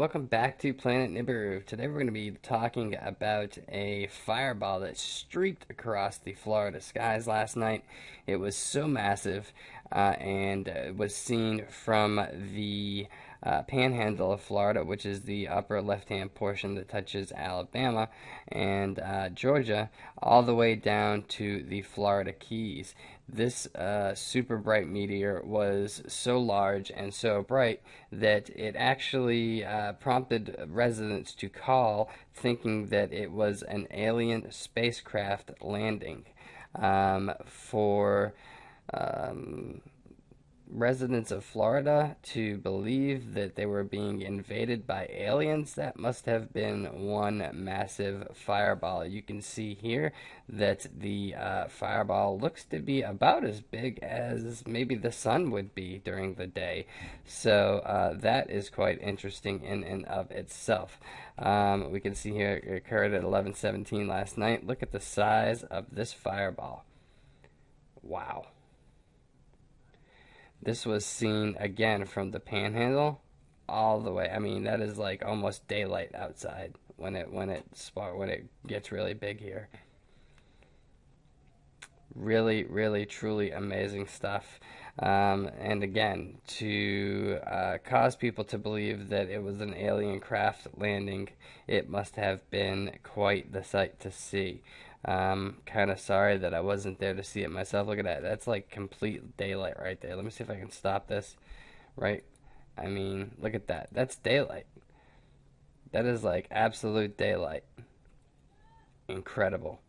welcome back to Planet Nibiru. Today we're going to be talking about a fireball that streaked across the Florida skies last night. It was so massive and uh, was seen from the uh, panhandle of Florida, which is the upper left hand portion that touches Alabama and uh, Georgia, all the way down to the Florida Keys. This uh, super bright meteor was so large and so bright that it actually uh, prompted residents to call thinking that it was an alien spacecraft landing um, for. Um, residents of Florida to believe that they were being invaded by aliens. That must have been one massive fireball. You can see here that the uh, fireball looks to be about as big as maybe the sun would be during the day. So uh, that is quite interesting in and of itself. Um, we can see here it occurred at 11:17 last night. Look at the size of this fireball. Wow. This was seen again from the panhandle all the way. I mean, that is like almost daylight outside when it when it when it gets really big here. Really, really, truly amazing stuff. Um, and again, to uh, cause people to believe that it was an alien craft landing, it must have been quite the sight to see. Um, kind of sorry that I wasn't there to see it myself. Look at that. That's like complete daylight right there. Let me see if I can stop this. Right? I mean, look at that. That's daylight. That is like absolute daylight. Incredible.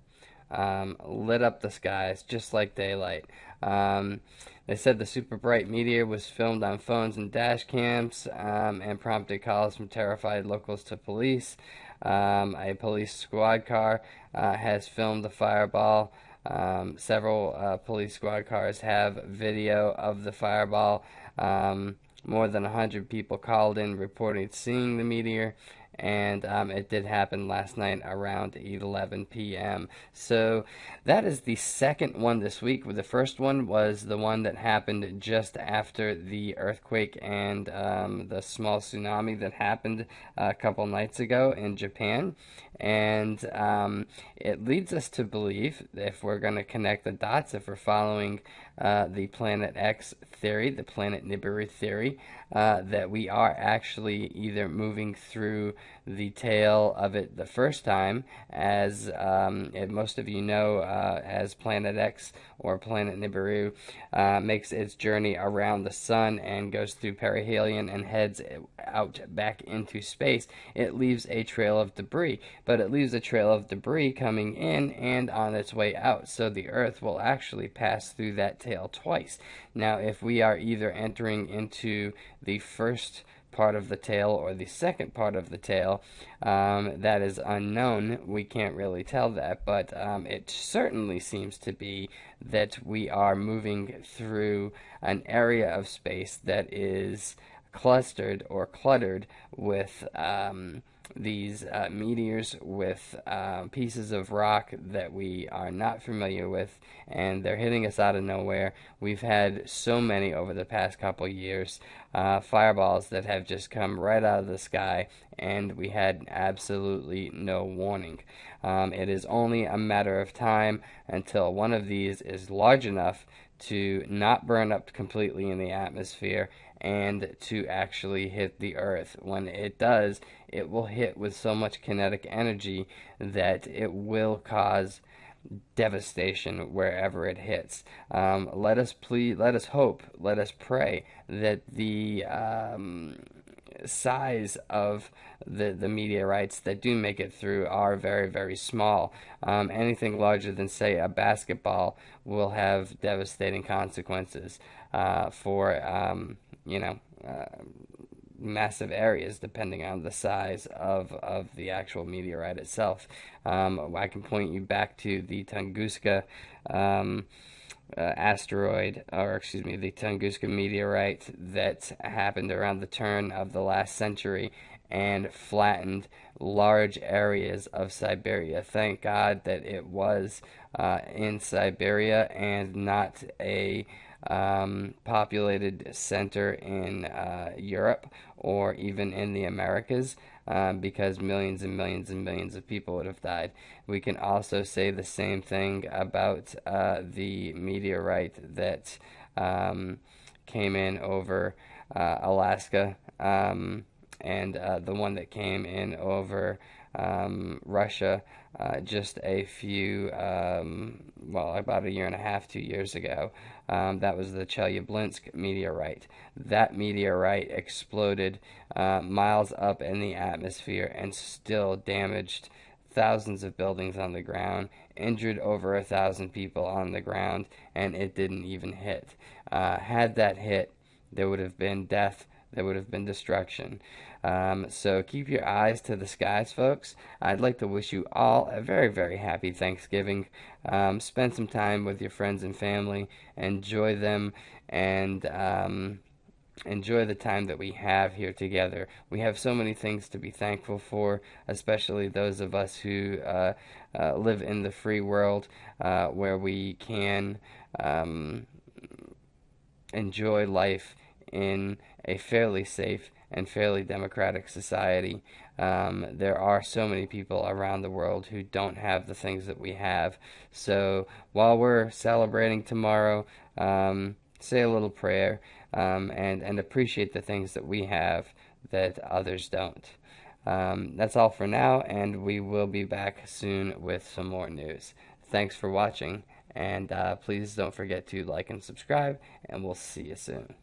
Um, lit up the skies just like daylight. Um, they said the super bright meteor was filmed on phones and dash cams um, and prompted calls from terrified locals to police. Um, a police squad car uh, has filmed the fireball. Um, several uh, police squad cars have video of the fireball. Um, more than 100 people called in reporting seeing the meteor and um, it did happen last night around 11 p.m. So that is the second one this week. The first one was the one that happened just after the earthquake and um, the small tsunami that happened a couple nights ago in Japan. And um, it leads us to believe, if we're going to connect the dots, if we're following uh, the Planet X theory, the Planet Nibiru theory, uh, that we are actually either moving through the tail of it the first time, as um, most of you know, uh, as Planet X or Planet Nibiru uh, makes its journey around the sun and goes through perihelion and heads out back into space, it leaves a trail of debris. But it leaves a trail of debris coming in and on its way out. So the Earth will actually pass through that tail twice. Now, if we are either entering into the first part of the tail or the second part of the tail. Um, that is unknown. We can't really tell that, but um, it certainly seems to be that we are moving through an area of space that is clustered or cluttered with. Um, these uh, meteors with uh, pieces of rock that we are not familiar with, and they're hitting us out of nowhere. We've had so many over the past couple years, uh, fireballs that have just come right out of the sky, and we had absolutely no warning. Um, it is only a matter of time until one of these is large enough to not burn up completely in the atmosphere and to actually hit the earth. When it does, it will hit with so much kinetic energy that it will cause devastation wherever it hits. Um, let us please, let us hope, let us pray that the um, size of the, the meteorites that do make it through are very, very small. Um, anything larger than, say, a basketball will have devastating consequences uh, for, um, you know, uh, massive areas depending on the size of, of the actual meteorite itself. Um, I can point you back to the Tunguska. Uh, asteroid, or excuse me, the Tunguska meteorite that happened around the turn of the last century and flattened large areas of Siberia. Thank God that it was uh, in Siberia and not a um, populated center in uh, Europe or even in the Americas um, because millions and millions and millions of people would have died. We can also say the same thing about uh, the meteorite that um, came in over uh, Alaska um, and uh, the one that came in over um, Russia uh, just a few, um, well, about a year and a half, two years ago. Um, that was the Chelyabinsk meteorite. That meteorite exploded uh, miles up in the atmosphere and still damaged thousands of buildings on the ground, injured over a thousand people on the ground, and it didn't even hit. Uh, had that hit, there would have been death there would have been destruction. Um, so keep your eyes to the skies, folks. I'd like to wish you all a very, very happy Thanksgiving. Um, spend some time with your friends and family, enjoy them, and um, enjoy the time that we have here together. We have so many things to be thankful for, especially those of us who uh, uh, live in the free world uh, where we can um, enjoy life in a fairly safe and fairly democratic society. Um, there are so many people around the world who don't have the things that we have. So while we're celebrating tomorrow, um, say a little prayer um, and, and appreciate the things that we have that others don't. Um, that's all for now, and we will be back soon with some more news. Thanks for watching, and uh, please don't forget to like and subscribe, and we'll see you soon.